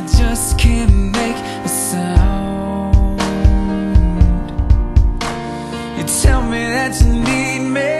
I just can't make a sound. You tell me that you need me.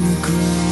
ground.